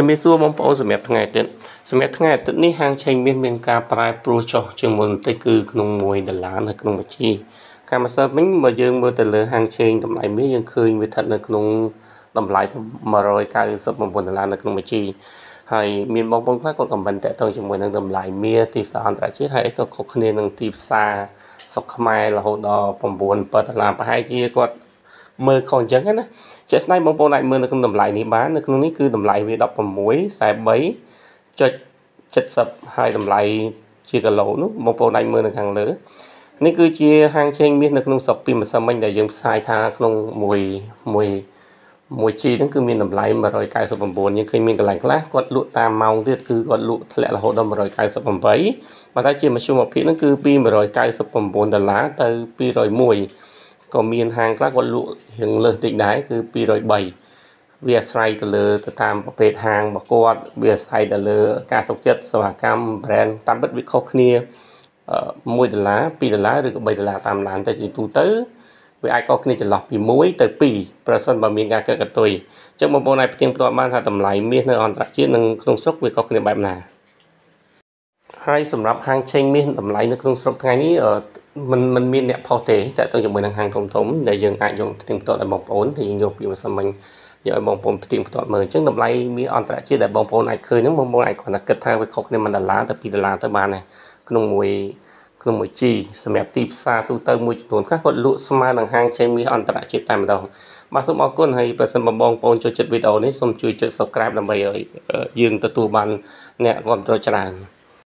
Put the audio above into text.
ជំរាបសួរបងប្អូនសម្រាប់ថ្ងៃអាទិត្យសម្រាប់ថ្ងៃអាទិត្យនេះហាងឆេងមានមានការប្រែប្រួលចុះជាងមុនបន្តិចគឺក្នុង1ដុល្លារនៅក្នុងមួយជីការមកសើវិញបើយើងមើលទៅលើហាងឆេងតម្លៃមាសយើងឃើញវាស្ថិតនៅក្នុងតម្លៃ199ដុល្លារនៅក្នុងមួយជីហើយមានបងប្អូនខ្លះគាត់ខមមិនតាក់ទងជាមួយនឹងតម្លៃមាសទីផ្សារអន្តរជាតិហើយក៏ខុសគ្នានឹងទីផ្សារស្រុកខ្មែររហូតដល់9 7ដុល្លារប្រហែលជាគាត់ មើលខុសអញ្ចឹងណាជាក់ស្ដែងបងប្អូនអាចមើលនៅក្នុងតម្លៃនេះបាននៅក្នុងនេះគឺតម្លៃវា16 43.70ហើយតម្លៃជាគីឡូនោះបងប្អូនអាចមើលនៅខាងលើនេះគឺជាហាងឆេងមាសនៅក្នុងស្រុកពីម្សិលមិញដែលយើងផ្សាយថាក្នុងមួយមួយមួយជីហ្នឹងគឺមានតម្លៃ199យើងឃើញមានកន្លែងខ្លះគាត់លក់តាមម៉ោងទៀតគឺគាត់លក់ធ្លាក់រហូតដល់198ប៉ុន្តែជាមធ្យមភាពហ្នឹងគឺពី199ដុល្លារទៅ201 ក៏មានហាងខ្លះគាត់លក់រៀងលើសតិចដែរគឺ203វាអាស្រ័យទៅលើទៅតាមប្រភេទហាងរបស់គាត់វាអាស្រ័យទៅលើការទុកចិត្តសេវាកម្ម brand តាមពិតវាខុសគ្នា1ដុល្លារ2ដុល្លារឬក៏3ដុល្លារតាមឡានតែជាទូទៅវាអាចខុសគ្នាចន្លោះពី1ទៅ2ប្រសិនបើមានការកែកតុយអញ្ចឹងបងប្អូនអាចផ្ទៀងផ្ទាត់បានថាតម្លៃមាសនៅអន្តរជាតិនិងក្នុងស្រុកវាខុសគ្នាបែបណាហើយសម្រាប់ហាងឆេងមាសតម្លៃនៅក្នុងស្រុកថ្ងៃនេះ มันมันមានអ្នកផុសទេតែទៅជាមួយនឹងហាងធំធំដែលយើងអាចយកផ្ទៀងផ្ទាត់ឲ្យបងប្អូនthìយើងយកពីម្សិលមិញយកឲ្យបងប្អូនផ្ទៀងផ្ទាត់មើលអញ្ចឹងតម្លៃមាសអន្តរជាតិដែលបងប្អូនអាចឃើញហ្នឹងបងប្អូនអាចគ្រាន់តែគិតថាវាខុសគ្នា1ដុល្លារទៅ2ដុល្លារទៅបានដែរក្នុងមួយក្នុងមួយជីសម្រាប់ទីផ្សារទូទៅមួយចំនួនខ្លះគាត់លក់ស្មើនឹងហាងឆេងមាសអន្តរជាតិតែម្ដងបាទសូមអរគុណហើយបើសិនបងប្អូនចូលចិត្តវីដេអូនេះសូមជួយចុច Subscribe ដើម្បីឲ្យយើងទទួលបានអ្នកគាំទ្រច្រើន